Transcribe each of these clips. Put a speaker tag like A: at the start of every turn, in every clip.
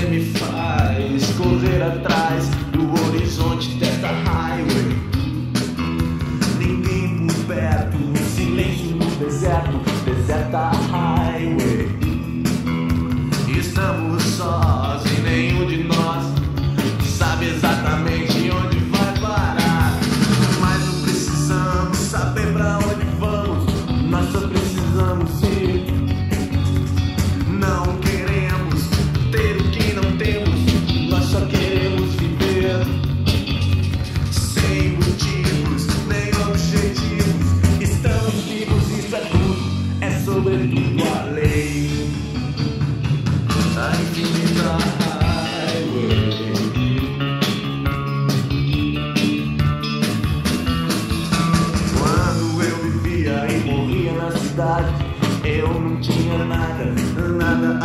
A: você me faz correr atrás do horizonte desta highway. Ninguém por perto, silêncio no deserto, deserta highway.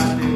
A: I do.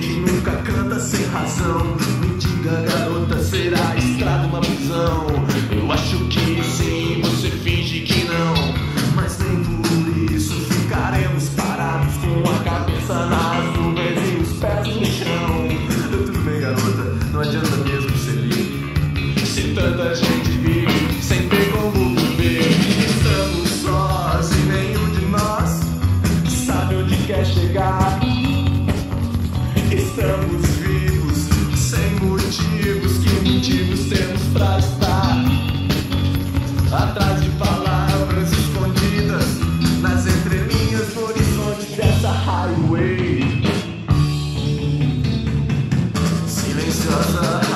A: gente nunca canta sem razão. Me diga, garota, será a estrada uma prisão? Eu acho que sim. dançar.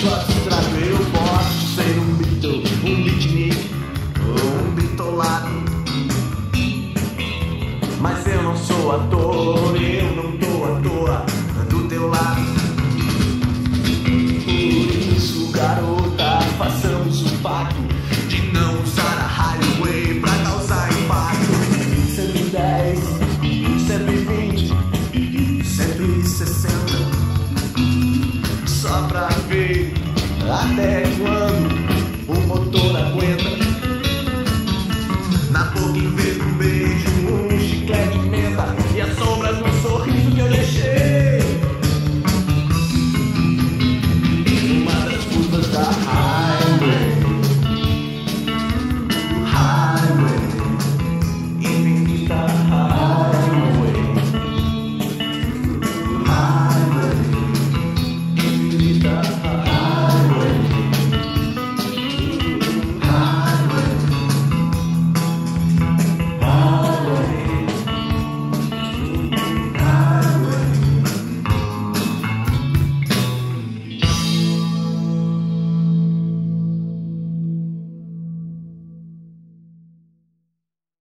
A: já te travei, o posso ser um beatle, um beatnik ou um bitolado. Mas eu não sou ator, eu não tô à toa do teu lado. chocolate.